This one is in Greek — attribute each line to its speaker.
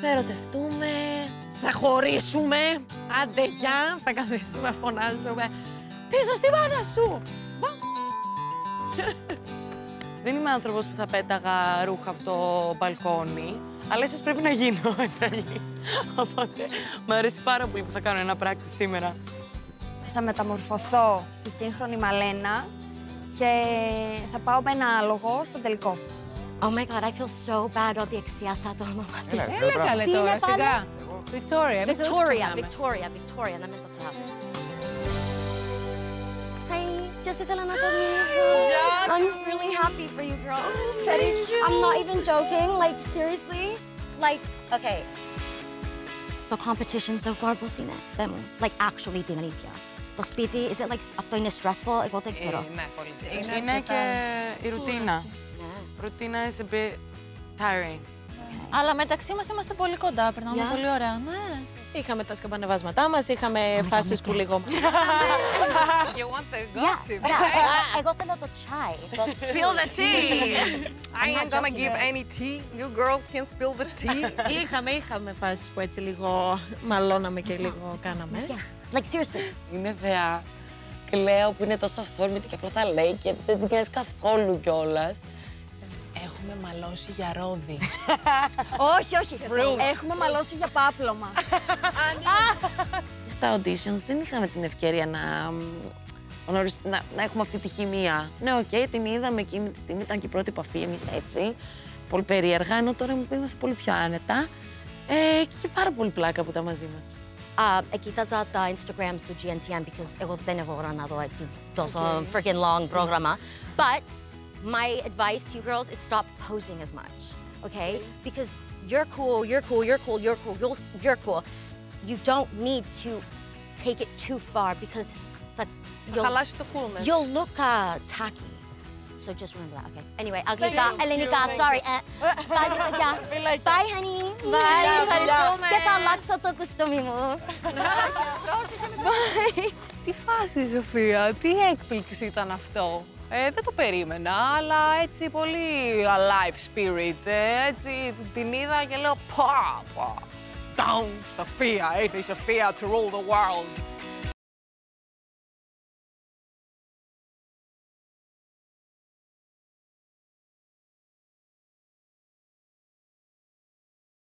Speaker 1: Θα ερωτευτούμε, θα χωρίσουμε. Άντε γεια, θα καθίσουμε, φωνάζουμε. Πίσω στη μάνα σου.
Speaker 2: Δεν είμαι άνθρωπος που θα πέταγα ρούχα από το μπαλκόνι, αλλά ίσως πρέπει να γίνω ενταγή. Οπότε μου αρέσει πάρα πολύ που θα κάνω ένα πράκτης σήμερα.
Speaker 3: Θα μεταμορφωθώ στη σύγχρονη Μαλένα και θα πάω με ένα άλογο στο τελικό.
Speaker 4: Oh my god, I feel so bad ότι εξιάσα το όνομα της.
Speaker 1: Έλα καλέ
Speaker 4: Τι είναι
Speaker 1: τώρα,
Speaker 4: πάνω?
Speaker 1: σιγά. Victoria, εμείς δεν το
Speaker 4: Victoria,
Speaker 1: ξεχνάμε.
Speaker 4: Victoria, Victoria, να μην το ξεχάσω. Hi, just ήθελα να σας μιλήσω. I'm really happy for you girls. Seriously, I'm not even joking, like seriously. Like, okay. Το competition so far πώς είναι, πέ μου. Like actually την αλήθεια. Το σπίτι, is it like, αυτό είναι stressful, εγώ δεν ξέρω.
Speaker 1: Ε, Ναι, πολύ stress.
Speaker 2: Είναι και η ρουτίνα.
Speaker 4: Ναι.
Speaker 2: Ρουτίνα is a bit tiring.
Speaker 5: Αλλά μεταξύ μας είμαστε πολύ κοντά, περνάμε
Speaker 4: Yeah.
Speaker 5: πολύ ωραία. Ναι.
Speaker 1: Είχαμε τα σκαμπανεβάσματά μας, είχαμε φάσεις που λίγο... You want the
Speaker 4: Yeah, yeah. Εγώ θέλω το τσάι. το-
Speaker 1: Spill the tea!
Speaker 6: I ain't gonna give any tea. You girls can spill the tea.
Speaker 1: είχαμε, είχαμε φάσεις που έτσι λίγο μαλώναμε και λίγο κάναμε.
Speaker 4: Yes, like seriously.
Speaker 2: Είναι θεά. Κλαίω που είναι τόσο αυθόρμητη και απλά τα λέει και δεν την κάνεις καθόλου κιόλας.
Speaker 1: Έχουμε μαλώσει για ρόδι.
Speaker 3: όχι, όχι. Έχουμε μαλώσει για πάπλωμα.
Speaker 1: Στα auditions δεν είχαμε την ευκαιρία να, γνωρισ- να, να έχουμε αυτή τη χημεία. Ναι, οκ, την είδαμε εκείνη τη στιγμή, ήταν και η πρώτη επαφή εμείς έτσι. Πολύ περίεργα, ενώ τώρα είμαστε πολύ πιο άνετα. Ε, και είχε πάρα πολύ πλάκα που ήταν μαζί μας.
Speaker 4: Uh, κοίταζα τα Instagrams του GNTM because εγώ δεν έχω ώρα να δω έτσι τόσο freaking long πρόγραμμα. But my advice to you girls is stop posing as much, okay? Because you're cool, you're cool, you're cool, you're cool, you're, you're cool. You don't need to take it too far because that you'll,
Speaker 6: Χαλάσει το coolness.
Speaker 4: you'll look uh, tacky. So just remember that, okay? Anyway, αγγλικά, ελληνικά, sorry. Ε, Bye, παιδιά. Bye, honey. Bye, ευχαριστούμε. Και θα αλλάξω το κουστούμι μου.
Speaker 6: Τι φάση, Σοφία, τι έκπληξη ήταν αυτό. Ε, δεν το περίμενα, αλλά έτσι πολύ alive spirit. ε, έτσι την είδα και λέω πα, πα. Down, Σοφία, ήρθε η Σοφία to rule the world.